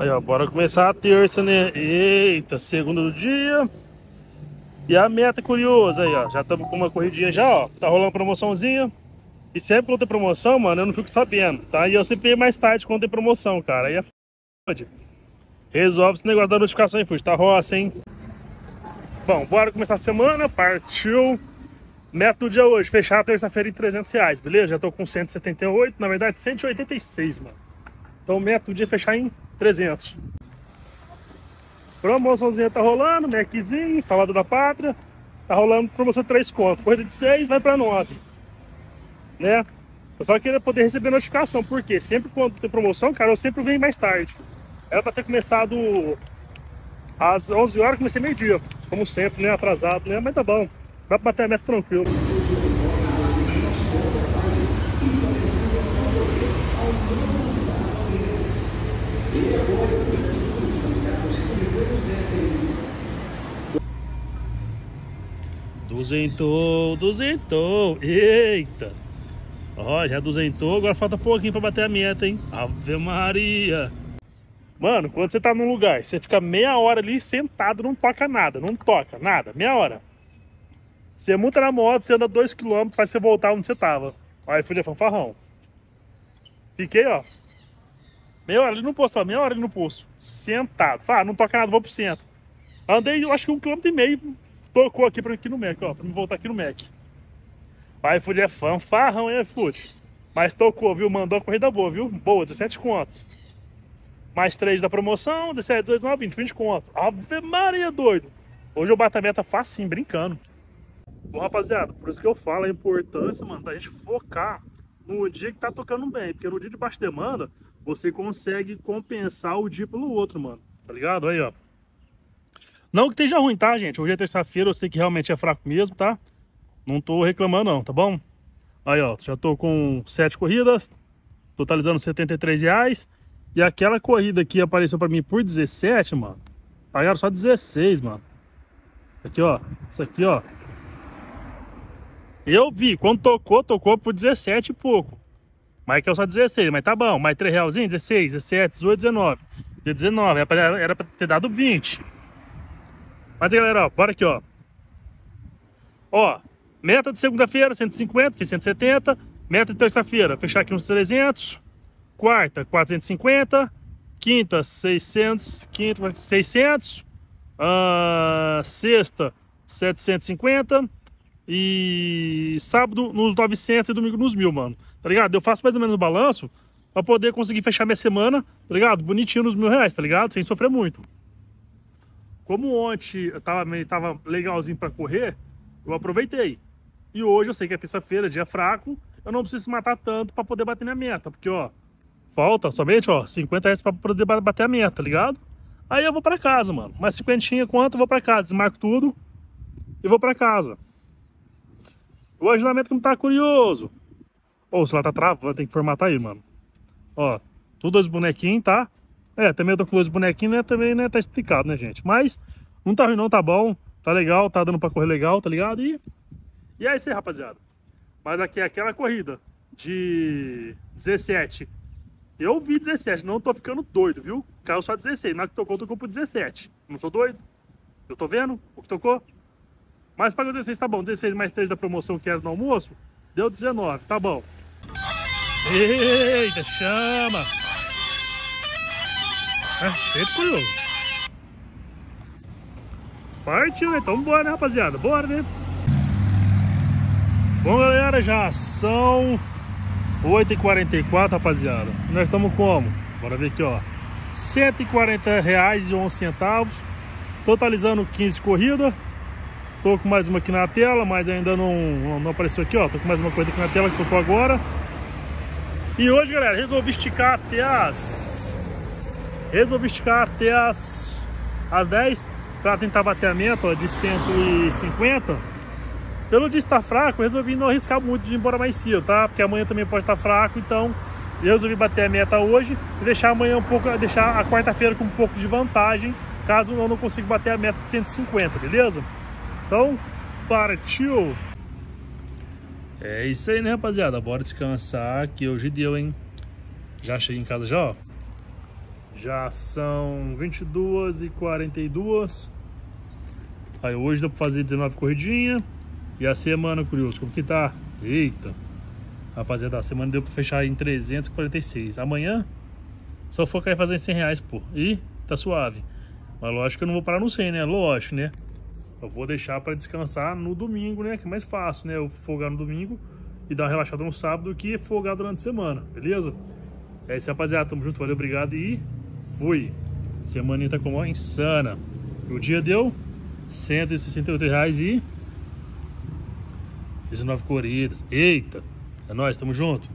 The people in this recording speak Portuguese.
Aí, ó, bora começar a terça, né? Eita, segunda do dia. E a meta curiosa aí, ó. Já estamos com uma corridinha já, ó. Tá rolando promoçãozinha. E sempre quando tem promoção, mano, eu não fico sabendo, tá? E eu sempre mais tarde quando tem promoção, cara. Aí é f... Resolve esse negócio da notificação aí, Fute. Tá roça, hein? Bom, bora começar a semana. Partiu. Meta do dia hoje, fechar a terça-feira em 300 reais, beleza? Já tô com 178, na verdade 186, mano. Então meta do dia é fechar em 300. Promoçãozinha tá rolando, Maczinho, salada da pátria. Tá rolando promoção 3 conto. Corrida de 6 vai pra 9. Né? Eu só queria poder receber notificação, porque sempre quando tem promoção, cara, eu sempre venho mais tarde. Era pra ter começado às 11 horas, comecei meio-dia. Como sempre, né? Atrasado, né? Mas tá bom. Dá bater a meta tranquilo. Duzentou, duzentou. Eita! Ó, já duzentou, agora falta pouquinho pra bater a meta, hein? Ave Maria! Mano, quando você tá num lugar, você fica meia hora ali sentado, não toca nada, não toca nada, meia hora. Você monta na moto, você anda 2km, faz você voltar onde você tava. Aí de fanfarrão. Fiquei, ó. Meia hora ali no posto, meia hora ali no posto. Sentado. Ah, não toca nada, vou pro centro. Andei, acho que um quilômetro e meio. Tocou aqui pra, aqui no Mac, ó. Pra me voltar aqui no Mac. Aí fui é fanfarrão, hein, Food. Mas tocou, viu? Mandou a corrida boa, viu? Boa, 17 conto. Mais 3 da promoção, 17, 18, 19, 20, 20 conto. Ave Maria, doido. Hoje eu bato a meta facinho, brincando. Bom, rapaziada, por isso que eu falo a importância, mano, da gente focar no dia que tá tocando bem. Porque no dia de baixa demanda, você consegue compensar o dia pelo outro, mano. Tá ligado? Aí, ó. Não que esteja ruim, tá, gente? Hoje é terça-feira, eu sei que realmente é fraco mesmo, tá? Não tô reclamando não, tá bom? Aí, ó, já tô com sete corridas, totalizando 73 reais. E aquela corrida que apareceu pra mim por 17, mano, pagaram só 16, mano. Aqui, ó, isso aqui, ó, eu vi, quando tocou, tocou por 17 e pouco. Mas que é só 16, mas tá bom. Mais 3 realzinho, 16, 17, 18, 19. Deu 19, era pra, era pra ter dado 20. Mas galera, ó, bora aqui, ó. Ó, meta de segunda-feira, 150, fiz 170. Meta de terça-feira, fechar aqui uns 300. Quarta, 450. Quinta, 600. Quinta, 600. Uh, sexta, 750. E sábado nos 900 e domingo nos 1000, mano. Tá ligado? Eu faço mais ou menos o balanço pra poder conseguir fechar minha semana, tá ligado? Bonitinho nos mil reais, tá ligado? Sem sofrer muito. Como ontem eu tava, tava legalzinho pra correr, eu aproveitei. E hoje eu sei que é terça-feira, dia fraco, eu não preciso matar tanto pra poder bater minha meta. Porque, ó, falta somente, ó, 50 reais pra poder bater a meta, tá ligado? Aí eu vou pra casa, mano. Mais 50 quanto eu vou pra casa, desmarco tudo e vou pra casa. O agendamento que não tá curioso. Ou se lá tá travando, tem que formatar aí, mano. Ó, tudo dois bonequinhos, tá? É, também eu tô com dois bonequinhos, né? Também, né? Tá explicado, né, gente? Mas não tá ruim não, tá bom. Tá legal, tá dando pra correr legal, tá ligado? E, e é isso aí, rapaziada. Mas aqui é aquela corrida de 17. Eu vi 17, não tô ficando doido, viu? Caiu só 16, mas que tocou, tocou por 17. Não sou doido? Eu tô vendo o que tocou? Mas pagou 16, tá bom. 16 mais 3 da promoção que era no almoço, deu 19, tá bom. Eita, chama! É, sempre curioso. Partiu, então bora, né, rapaziada? Bora, né? Bom, galera, já são 8h44, rapaziada. Nós estamos como? Bora ver aqui, ó. R$ 140,11, totalizando 15 corridas. Tô com mais uma aqui na tela, mas ainda não, não apareceu aqui, ó. Tô com mais uma coisa aqui na tela que tocou agora. E hoje, galera, resolvi esticar até as... Resolvi esticar até as, as 10 para tentar bater a meta ó, de 150. Pelo dia estar fraco, resolvi não arriscar muito de ir embora mais cedo, tá? Porque amanhã também pode estar fraco, então eu resolvi bater a meta hoje e deixar amanhã um pouco, deixar a quarta-feira com um pouco de vantagem, caso eu não consiga bater a meta de 150, beleza? Então, partiu! É isso aí, né, rapaziada? Bora descansar, que hoje deu, hein? Já cheguei em casa já, ó. Já são 22 e 42 Aí hoje dá pra fazer 19 corridinhas. E a semana, curioso, como que tá? Eita! Rapaziada, a semana deu pra fechar em 346. Amanhã, só focar em fazer 100 reais, pô. E tá suave. Mas lógico que eu não vou parar no 100, né? Lógico, né? Eu vou deixar pra descansar no domingo, né? Que é mais fácil, né? Eu folgar no domingo e dar uma relaxada no sábado do que folgar durante a semana, beleza? É isso, rapaziada. Tamo junto, valeu, obrigado e fui. Semana tá como insana. O dia deu 168 reais e 19 corridas. Eita, é nóis, tamo junto.